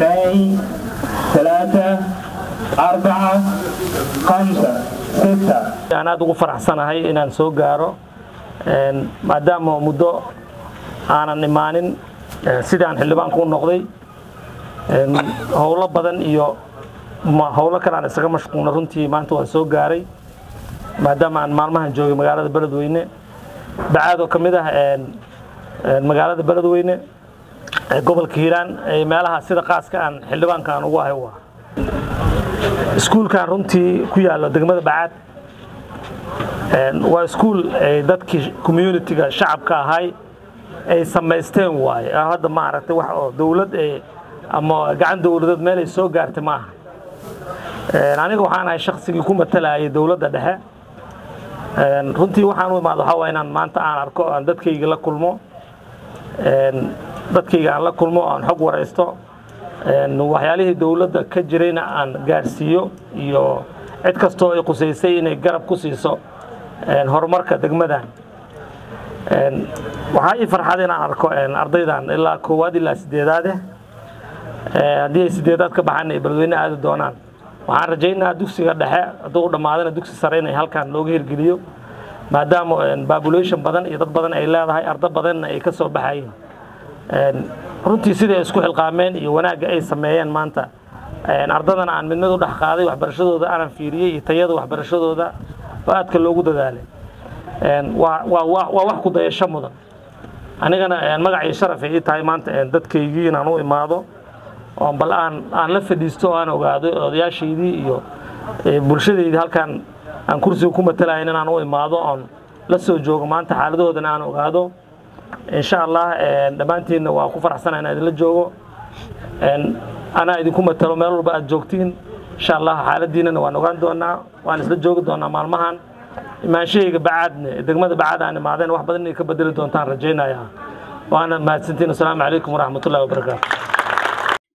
اثنين ثلاثة أربعة خمسة ستة aan aada ugu faraxsanahay inaan soo gaaro maadaama muddo aanan imaanin sidii aan xildhibaanku u noqday howlo badan iyo howlo kale aan isaga mashquulna runtii maanta waan soo gaaray maadaama aan maalmahan joogay magaalada beledweyne bacaad oo ka mid ah magaalada beledweyne gobolka hiiraan meelaha sida qaaska aan xildhibaanka aan ugu ahay u ah iskuulkan runtii ku yaallo degmada bacaad. Waa iskuul ay dadkii communitiga shacabka ahay ay samaysteen waaye. Hadda ma wax oo dowlad ama gacan dowladeed meel soo gaartay ma aniga waxaan ahay shaksigii ku matalayay dowladda dhexe. Runtii waxaan u imaado waxaa waa inaan maanta aan arko aan dadkayga la kulmo dadkayga aan la kulmo aan xog waraysto waxyaalihii dowladda ka jirayna aan gaarsiiyo iyo cid kastoo ay qusaysay inay garab ku siiso horumarka degmadan. Waxaa ii farxad inaan arko ardaydan ilaa koowaad ilaa sideedaade haddii ay sideedaad ka baxaan ay beledweyne aadi doonaan. Waxaan rajaynaa dugsiga dhexe hadduu u dhammaadana dugsi sare inay halkan looga hirgeliyo maadaama population badan iyo dad badan ay leedahay ardo badanna ay ka soo baxayeen runtii sidai ay isku xilqaameen iyo wanaagga ay sameeyeen maanta ardadana aan mid mid u dhex qaaday waxbarashadooda aanan fiiriyey iyo tayada waxbarashadooda oo aadka loogu dadaalay. Waa wax ku dayasho mudan anigana magacii sharaf ay ii tahay maanta dadkaygii inaan u imaado oo bal aan aan la fadhiisto oo aan ogaado odayaashaydii iyo bulshadeydii halkan aan kursiga ku matalahayn inaan u imaado oon la soo joogo maanta xaaladahoodana aan ogaado insha allah dhammaantiinna waa ku faraxsana inaan idinla joogo. Anaa idinku matalo meel walba aad joogtiin. Insha allah xaaladiinana waan ogaan doonaa waan isla joogi doonaa maalmahan. Imaanshahayga bacaadne degmada bacaad imaadeen wax badan inay ka bedeli doontaan rajaynaya waana mahadsantiin. Asalaamu calaykum waraxmatullahi wabarakaatu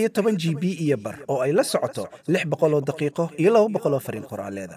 iyo toban g b iyo bar oo ay la socoto lix boqol daqiiqo iyo laba boqol oo fariin qoraaleeda